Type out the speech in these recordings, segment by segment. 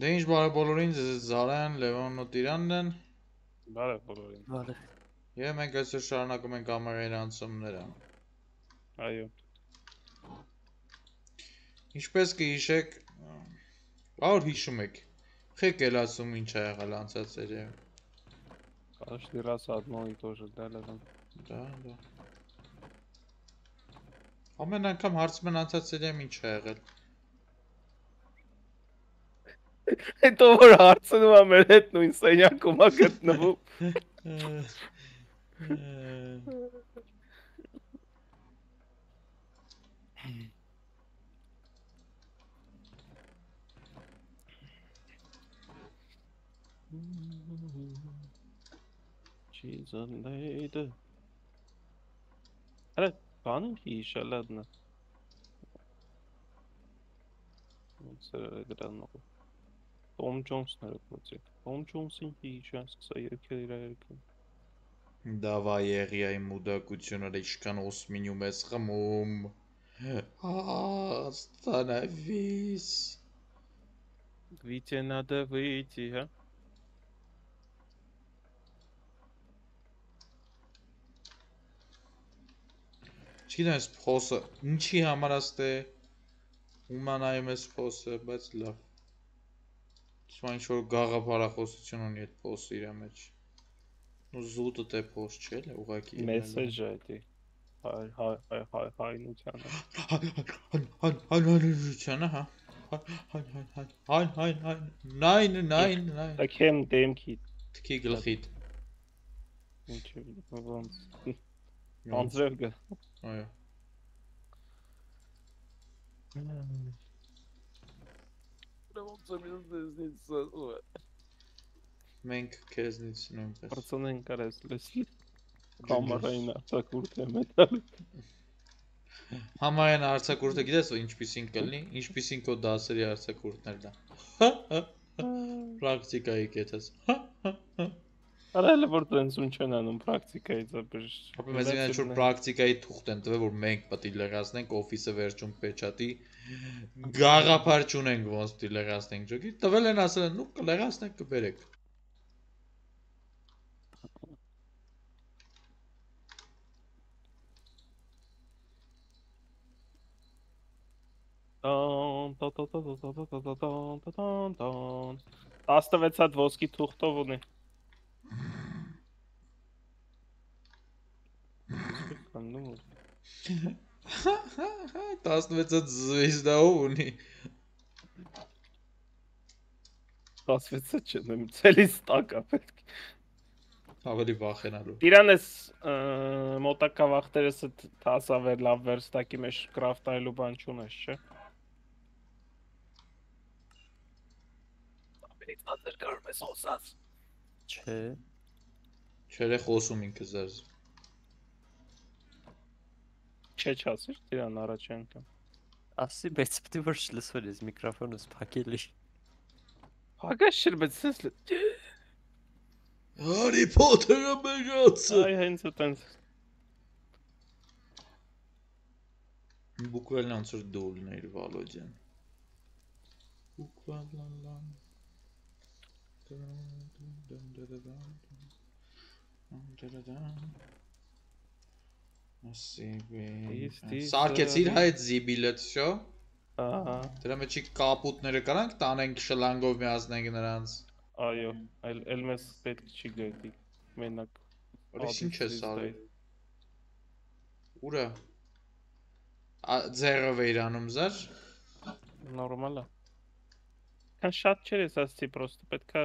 Դե ինչ բարը բոլորին Զարան, Լևոնն ու Տիրանն են։ Բարև բոլորին։ Բարև։ Եվ մենք այսօր շարունակում ենք ամառային անցումները։ Այո։ Ինչպես կհիշեք, բար հիշում եք։ Խեք էլ ասում ինչ ա եղել անցած երևի։ Каждый раз одно и то же, да, Լևոն։ Դա, դա։ Ամեն անգամ հարցում են անցած սերիայում ինչ ա եղել։ Հետո որ հարցնում ա մեր հետ նույն սենյակում ա գտնվում։ She's a lady։ Արա բան հիշել ադնա։ Ոնց է դրանով։ Տոմ Ջոնսն էր ոչի։ Տոմ Ջոնսին հիշան սկսա երկել իր երկել։ Դավայ եղիայի մուդակությունը ինչքան օսմինյում ես խմում։ Остановись. Вите надо выйти, а? Չգիտեմ այս փոսը ինչի համար աստե ումանայում ես փոսը, բայց լավ։ Հիմա ինչ որ գաղափարախոսություն ունի այդ post-ը իր մեջ։ Ու զուտը դե post չէ՞, ուղղակի։ Մեսեջը է դի։ Հայնությանը։ Հայնությանը, հա։ Այն այն այն այն այն նայն նայն նայն Ակեմ դեմքի թքի գլխիդ Ինչու ոնց Անձրև գա Այո Ոնց է մյուս դեզնից մենք քեզնից նույնպես Պրծնեն կարես լսի։ Կամարային արտակուրդ է մետալ։ Համային հարցակուրտը գիտես որ ինչպեսին կլինի, ինչպեսին քո դասերի հարցակուրտներն է։ Պրակտիկայի կետես։ Արել որ տենսուն չեն անում պրակտիկայից ապեր։ Ապա մեզ ինչ որ պրակտիկայի թուղթ են տվել որ մենք պետք է լեղացնենք օֆիսը վերջում պեչատի գաղափար չունենք ոնց դի լեղացնենք ջոկի տվել են ասել են նու կլեղացնենք կբերեք Տան տա տա տա տա տա տա տա տա տան տան 16 հատ ոսկի թուղթով ունի։ Անում 16-ը զվեզդաով ունի 16-ը չնեմ, ցելից տակա պետք։ ավելի վախենալու Տիրանես մոտակա վախտերս հասավեր լավ վերստակի մեջ կրաֆտայելու բան չունես, չէ՞։ Ավելի ծածր կարող ես հոսած։ Չէ։ չերը խոսում ինքը զերզ Չէ, չասիր, Տիրան առաջ անգամ։ Ասի բայց պետք է որ չլսվեր ես միկրոֆոնս փակելի։ Հագաշ շիր, բայց sense լը։ Հարի Փոթերը մեջացը Այ հենց այտենց։ Բուկվալն ոնց որ դոլներ Վալոջան Բուկվալան Ասիբի Սարկեցիր հայտ զիբիլը շո Ահա, Դրա մեջի կապուտները կարանք տանենք շլանգով միացնենք նրանց այո, այլ էլ մեզ պետք չի գետի։ Մենակ Որից ինչ է սարի Ուրա Ձեղով է իրանում զար նորմալ է։ Կան շատ չէր ես ասցի, պրոստը պետքա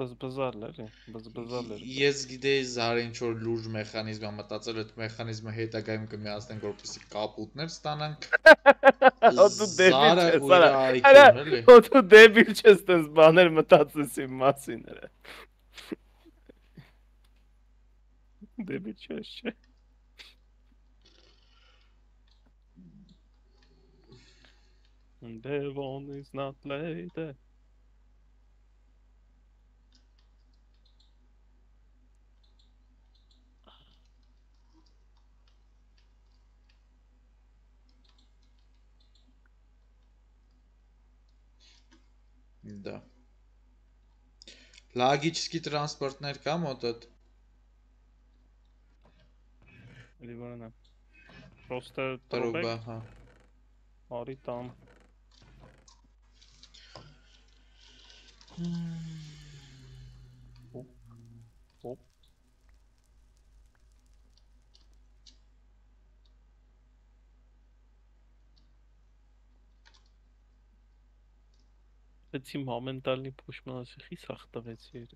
բզբզալ էլի, բզբզալ էր։ Ես գիտեի զար ինչ որ լուրջ մեխանիզմ է մտածել այդ մեխանիզմը հետագայում կմիացնենք որպեսզի կապուտներ ստանանք Ո դու դեպիլ Զարը ես, ու իր արա, IQ-ն, արա, էլի։ Ո դու դեբիլ չես տես բաներ մտածես իմ մասին էլի։ Դեբիլ չես, չէ։ Devon is not late. Лагический транспортный кам вот этот. Либо она. Просто труба. Ага. Ори там. Оп. Оп. Էցի մոմենտալնի փոշմանացի խի սախ տվեցի էր։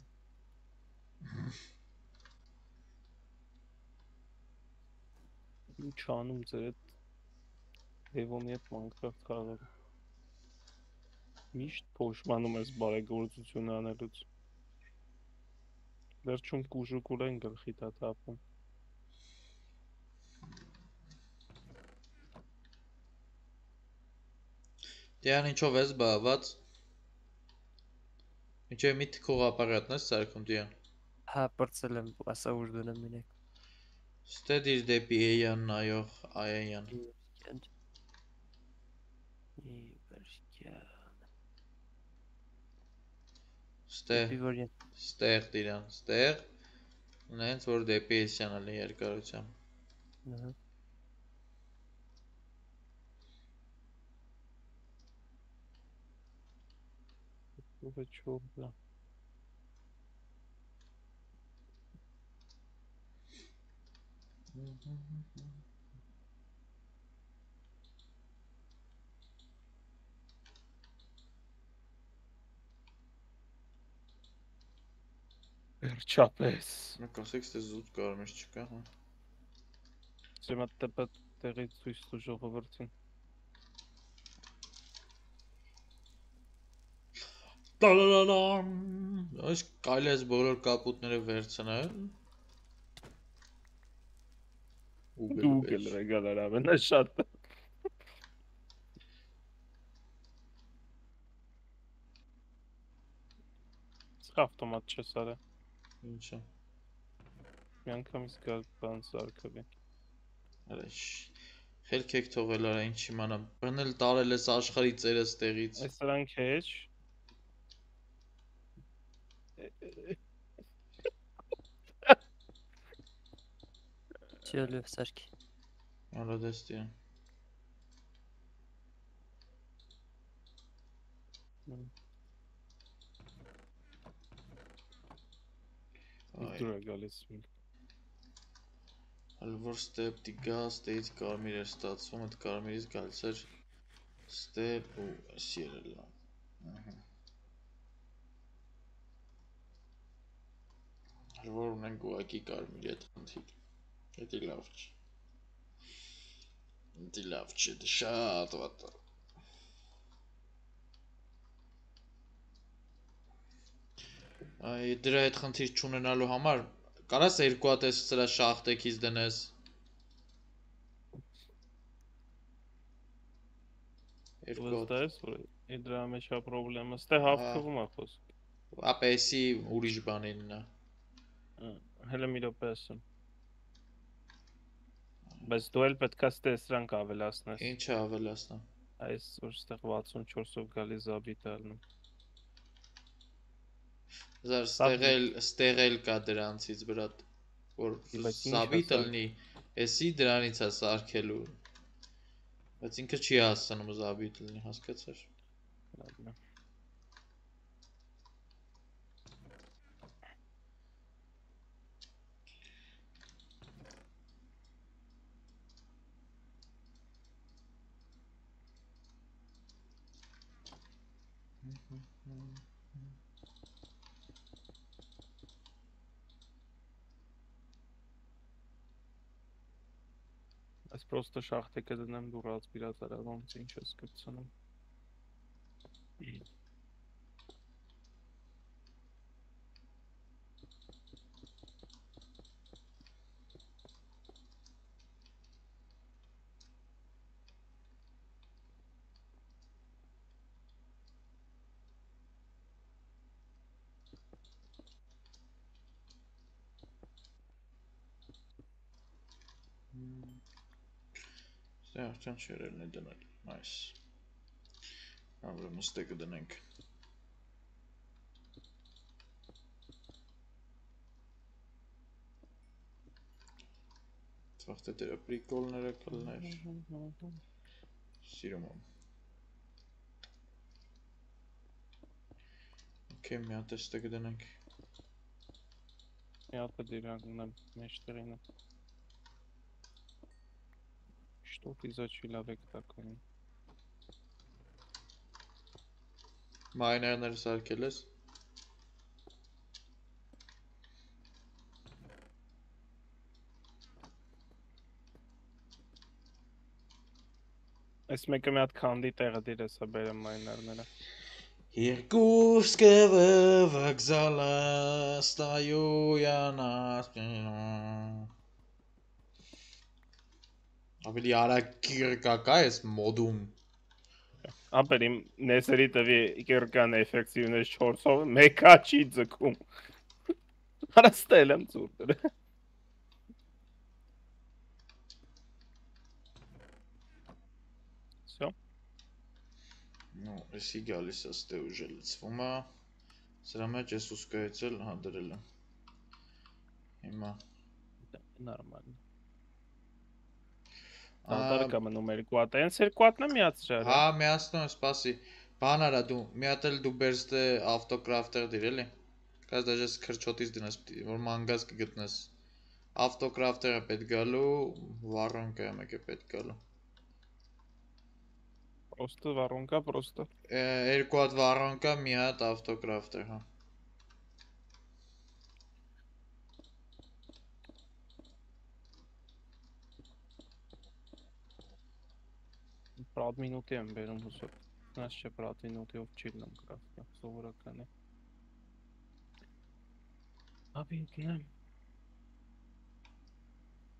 Ինչ անում ձեր այդ Devon-ի հետ Minecraft խաղալը։ Միշտ փոշմանում ես բարեգործություն անելուց։ Վերջում կուժուկուր են գլխի տա տապում։ Դիան ինչով ես բաղված։ Ինչե մի թքող ապարատն ես սարքում դիան։ Հա, բրցել եմ, ասա ուր դնեմ մենակ։ Ստե դիր դեպի Էյան նայող Այյան։ Ջանջ։ Իբրկյա։ Ստե Բիվորյան։ ստեղ դիրան, ստեղ։ Նենց որ դեպի Էսյանալի երկարությամբ։ Ահա։ Ո՞վ է չորլա։ Վերջապես։ Մեկ ասեք, ստե զուտ կարմիր չկա, հա։ Սեմա տեպը տեղի ցույց տու ժողովրդին։ Տալալալամ։ Այս կարելի է բոլոր կապուտները վերցնել։ Google ռեգալար ամենաշատը։ ավտոմատ չես արա։ Ինչա։ Մի անգամից գալ բան զարկվի։ Արեշ։ Խելք եք թողել արա ինչ իմանամ։ Բնել տարել ես աշխարհի ծերը ստեղից։ Այս սրանք հեչ։ Չելը սարքի։ Արադեստիան։ Այ, Դուր է գալիս։ այլ որ step դիգա ստեից կարմիր էր ստացվում, այդ կարմիրից գալիս էր step ու էս երելա։ Ահա։ Այլ որ ունենք ուղակի կարմիրի այդ խնդիր։ Դա լավ չի։ Դա լավ չի, դա շատ վատ է։ Այ դրա այդ խնդիր չունենալու համար կարաս երկու հատ էս սրա շախտեքից դնես։ Երկու հատ։ ի դրա մեջ է խնդրեմը։ Ստե հավքվում է խոս։ Ապեսի ուրիշ բանին նա։ Հələ մի րոպե ասեմ։ Բայց դու էլ պետքա ստեսրանք ավելացնես։ Ինչ է ավելացնա։ Այս որստեղ 64-ով գալի զաբիտ ալնում։ Զար ստեղել, ստեղել կա դրանցից, բրատ, որ զաբիտ ալնի, էսի դրանից է սարքելու։ Բայց ինքը չի հասցնում զաբիտ լինի, հասկացար։ Լավ, լավ։ Այս պրոստը շախտեկը դնեմ դուրած բիրազարավոնց ինչ ես կրցնում։ Ստե Արտյան շերելն է դնել, այս, ամրը մստեկը դնենք, ծաղտե դերա պրիկոլները կլներ, սիրում ամ, ոկե մի հատ է ստեկը դնենք, մի հատ է դիրանք նեմ, մեջ տեղինը, Тут իզոչի լավ է կտակում։ Մայներները սարքել ես։ Այս մեկը մի հատ քանդի տեղը դիրես է բերեմ մայներները։ Երկու սկևը վակզալա ստայոյանա Ավելի արագ կիրկա կա էս մոդում։ Ապեր իմ նեսերի տվի կերկան էֆեկտիվնես 4-ով մեկա չի ձգում։ Հարստել եմ ծուրտը։ Всё, Ну, էսի գալիս է ստե ուժը լցվում է։ Սրա մեջ էս ուսկայեցել հա դրել եմ։ Հիմա նորմալ։ Ա, Անտարկա մնում երկու հատ։ Այնց երկու հատն է միացրել։ Հա, միացնում եմ, սպասի։ Բան արա դու, մի հատ էլ դու բերես դե ավտոկրաֆտեր դիր էլի։ Կաս դաժե քրչոտից դնես, որ մանգած կգտնես։ Ավտոկրաֆտերը պետք գալու, վառոնկա մեկ է պետք գալու։ Պրոստը վառոնկա, պրոստը։ Երկու հատ վառոնկա, մի հատ ավտոկրաֆտեր, հա։ Prát minuty jen bych musel. No, Naště prát minuty občinnou krásně. Jsou rakany. A pěk jen.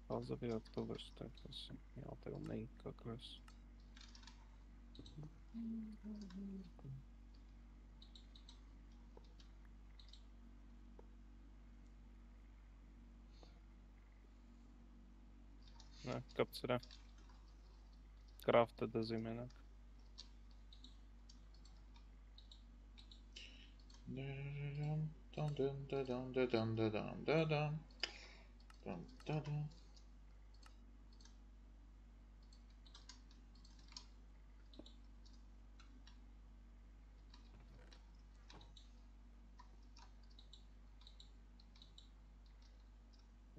A zabírat to vrst, tak to jsem prostě- měl tady nejka kres. Ne, kapce ne. крафта до замінок.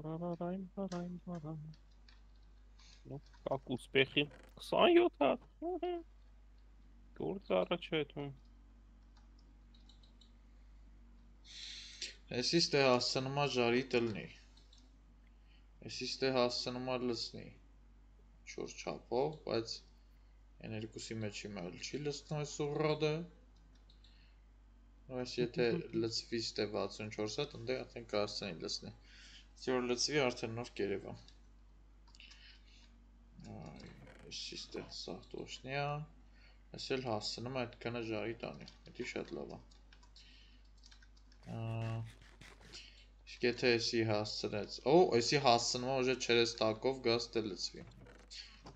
Ba-ba-dam, ba-dam, ba-dam. Ну, как успехи? 27-а. Գործ առաջ է դու։ Էսիս թե դե հասնումա ժարի տլնի։ Էսիս թե դե հասնումա լսնի։ 4 չափով, բայց այն երկուսի մեջ հիմա էլ չի լսնում այս ուղրոդը։ Ու այս եթե լծվի ստե 64-ը, ընդ է արդեն կարծեն լսնի։ Ձեր լծվի արդեն նոր կերևա։ Այսիստեղ սա տոշնի է, այս էլ հասցնում այդ կանը ժարի տանի, հետի շատ լավա։ Իսկ եթե այսի հասցրեց, ո, այսի հասցնումա ուժը չերես տակով գաս դե տե լծվի։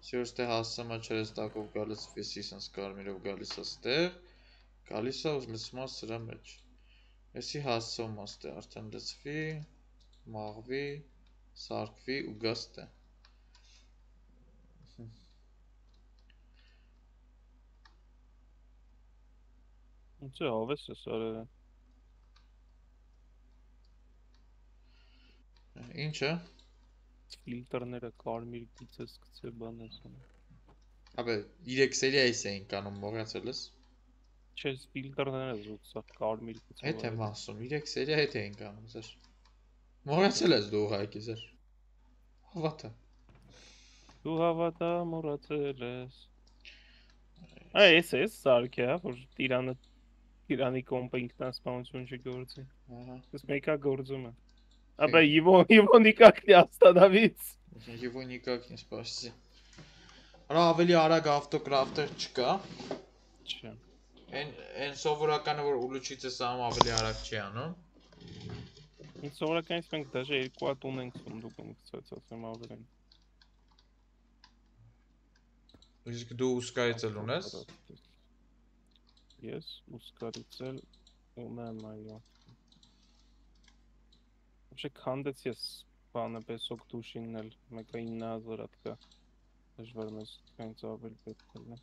Սիրուս տե հասցնումա չերես տակով գա լծվի, սի սնց կարմիրով գալիս աստեղ, գալիս է ուզմեցումա սրա մեջ։ Այսի հասցում աստե, արդեն լծվի, մաղվի, սարկվի ու գաս տե։ Ինչ է հավես է սարերը։ Ինչը։ Ֆիլտրները կարմիր գիծես գցե բանես։ Հաբե 3 սերիայից էին կանում, մոռացել ես։ Չէ, ֆիլտրները զուտ սա կարմիր գիծը։ Հետ եմ ասում, 3 սերիա հետ էին կանում, զեր։ Մոռացել ես դու ուղակի զեր։ Հավատա։ Դու հավատա մոռացել ես։ Այ էս էս սարքե, հա, որ Տիրանը Տիրանի կոմպը ինքնասպանություն չգործի։ Ահա։ Ես մեկա գործում է։ Ապա его его никак не остановить։ Его никак не спасти։ Արա ավելի արագ ավտոկրաֆտեր չկա։ Չէ։ Այն այն սովորականը որ ուլուչից է սամ ավելի արագ չի անում։ Ինձ սովորականից մենք դաժե երկու հատ ունենք սունդուկում գցած, ասեմ ավելին։ Իսկ դու ուսկայից էլ ունես։ Ես ուսկարիցել ունեմ այո։ Вообще քանդեց ես բանը պեսոկ դուշինն էլ մեկը 9000 հատ կա։ Դժվար մեզ այնց ավել պետք է լինի։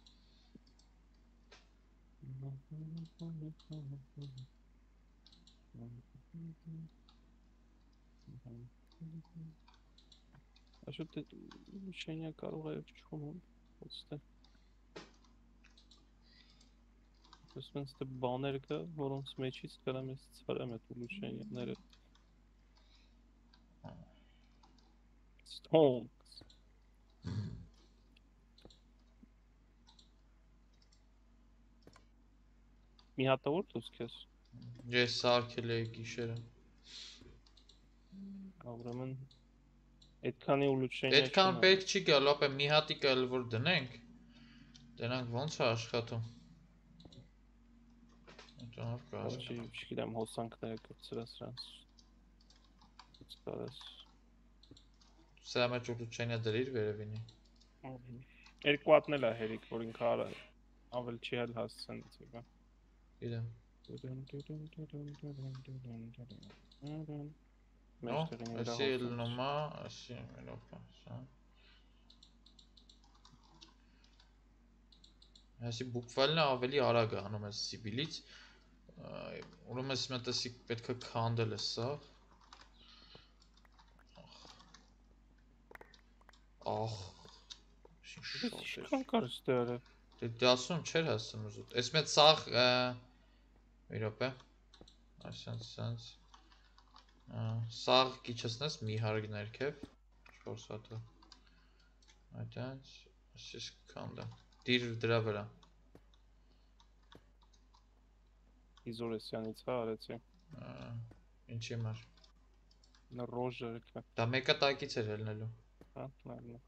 Աշուտ շենյա կարող է չխոնում, ոստե։ ասենց թե բաներ կա, որոնց մեջից կարամ ես ցարեմ այդ լուշենիները։ Stonks։ Մի հատ որ դուս քես։ Ես սարքել եի գիշերը։ Ուրեմն այդքանի ուլուչենի։ Այդքան պետք չի գա, լապե մի հատիկ էլ որ դնենք։ Դրանք ո՞նց է աշխատում։ Այդտեղ կա։ Չի, չգիտեմ, հոսանքները կծրա սրանց։ Ոնց կարես։ Սա մեջ ուլուչենյա դրիր վերևինի։ Երկու հատն էլ է հերիք, որ ինքը արա ավել չի հել Իրեմ։ Նո, ասի լնում է, ասի մենոպա, սա։ Այսի բուկվալն ավելի արագ է անում այս Սիբիլից։ Ուրեմն մտածի պետք է քանդել է սա։ Ահ։ Ինչքան կարս դերը։ Դե դասում չէր հասցնում զուտ։ Այս մեծ սաղ մի րոպե։ Այսպես sense սաղ քիչացնես մի հարկ ներքև 4 հատը այդպես ասես կանդա դիր դրա վրա Իզորեսյանից հա արեցի ինչի մար նա ռոժերը կա դա մեկը տակից էր ելնելու հա ладно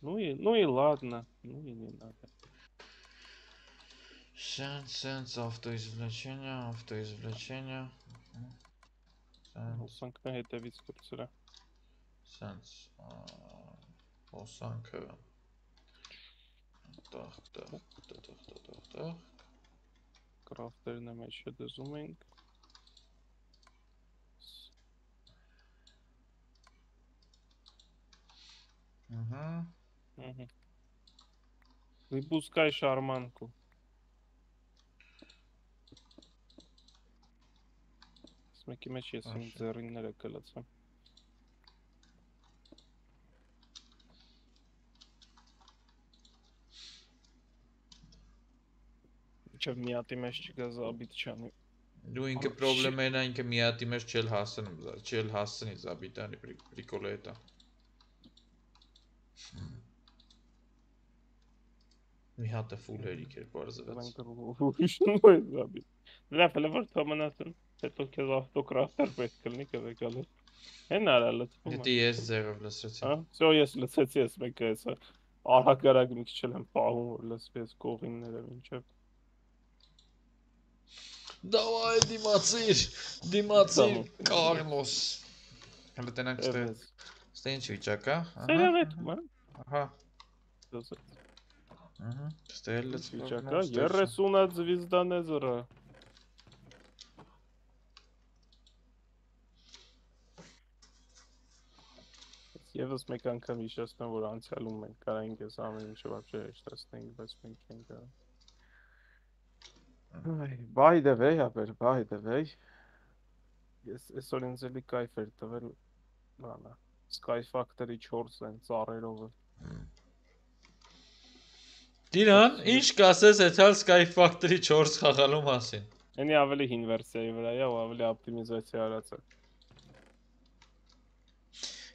Ну и, ну и ладно, ну и не надо. Sense, sense, автоизвлечение, автоизвлечение. Հոսանքն է հետևից կրծրա։ Sense. Հոսանքը։ Տախ, տախ, տախ, տախ, տախ, տախ։ Կրաֆտերն է մեջը դզում ենք։ Ահա։ Ահա։ Выпускай шарманку. Մեկի մեջ ես իմ ձեռինները կլացեմ։ Ինչև մի հատի մեջ չկա զաբիտ չանի։ Դու ինքը խնդրեմն է ինքը մի հատի մեջ չել հասնում, չել հասցնի զաբիտանի պրիկոլը էտա։ Մի հատը ֆուլ հերիք էր բարձրացած։ Ուրիշն է զաբիտ։ Դրա ֆլևոր թոմանասն հետո քեզ ավտոկրաֆտեր պետք կլինի կվեկալը։ Հեն արա լցվում։ Դե ես ձեղով լսեցի։ Հա, всё ես լցեցի ես մեկը էսա։ Արագ-արագ մի քիչ եմ պահում որ լսվի ես կողինները ինչեւ։ Դավայ դիմացիր, դիմացիր Կարլոս։ Հələ տենանք ստե։ Ստե ինչ վիճակ է, հա։ Սերավ է դու, հա։ Ահա։ Ստելից վիճակա 30-ը звездан Эзера։ Եվս մեկ անգամ հիշեցնեմ, որ անցյալում մենք կարանք այս ամեն ինչը բավարար հեշտացնենք, բայց մենք չենք կարող։ հա։ By the way, ապեր, by the way։ Ես այսօր ինձ էլի кайֆ էր տվել բանը։ Sky Factory 4 են ծառերով։ Դիրան, ի՞նչ կասես այդալ Sky Factory 4 խաղալու մասին։ Էնի ավելի հին վերսիայի վրա է ու ավելի օպտիմիզացիա արած է։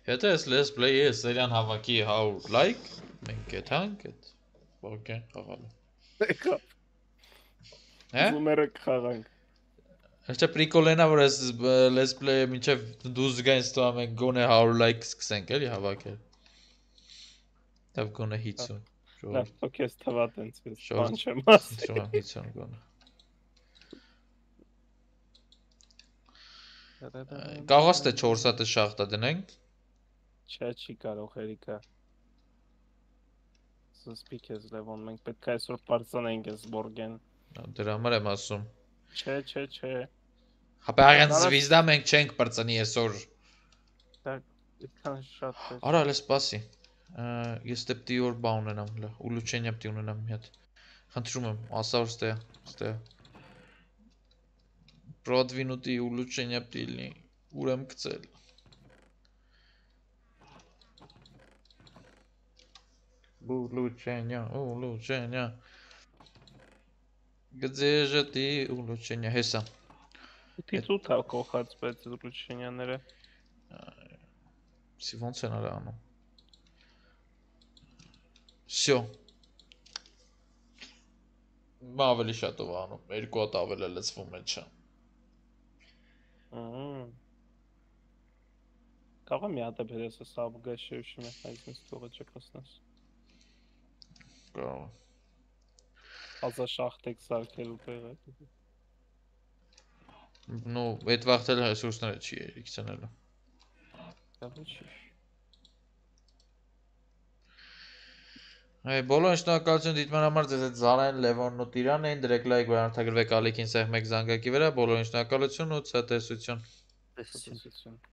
Եթե այս Let's Play-ը սերիան հավաքի 100 like, մենք գտանք այդ բողոքեն խաղալու։ Եկա։ Զումերը կխաղանք։ Հələ պրիկոլենա որ ես let's play-ը մինչև դուզ գայից տո ամեն գոնե 100 like սկսենք էլի հավաքել։ Դավ գոնե 50։ Դա ոքես թվա տենց ես բան չեմ ասի։ Շոհ 50 գոնե։ Կաղաց թե 4 հատը շախտա դնենք։ Չէ, չի կարող Էրիկա։ Սսպիկ ես Լևոն, մենք պետք է այսօր բարձրանենք այս բորգեն։ Դրա համար եմ ասում։ Չէ, չէ, չէ։ Հապա աղեն Կարաս- զվիզդա մենք չենք բրծնի այսօր։ Այդքան շատ է։ Արա, լես սպասի։ Ա, Ես դեպի որ բա ունենամ, լա, ուլուչենյա պիտի ունենամ մի հատ։ Խնդրում եմ, ասա որ ստե, ստե։ Продвинутый улучшения պիտի լինի, ուրեմ գծել։ Улучшения, улучшения։ Где же ты улучшения, հեսա։ 8-ից 8 է կողած բայց ռուչենյաները։ Սի ոնց են արա անում։ Всё։ Մա ավելի շատ ով անում, երկու հատ ավել է լցվում մեջը։ Ահա։ Կարող եմ մի հատ բերես սա բգաշեշի մեջ այս թողը չկասնաս։ Կարող։ Ազա շախտեք սարքելու տեղը։ Ну, այդ վաղտել ռեսուրսները չի երիքցնելու։ Դա չի։ Այ բոլոր շնորհակալություն դիտման համար ձեզ այդ Զարան, Լևոնն ու Տիրանն էին դրեք լայք վարանթագրվեք ալիքին սեղ մեկ զանգակի վրա բոլորին շնորհակալություն ու ցտեսություն Տեսություն։ Տեսություն։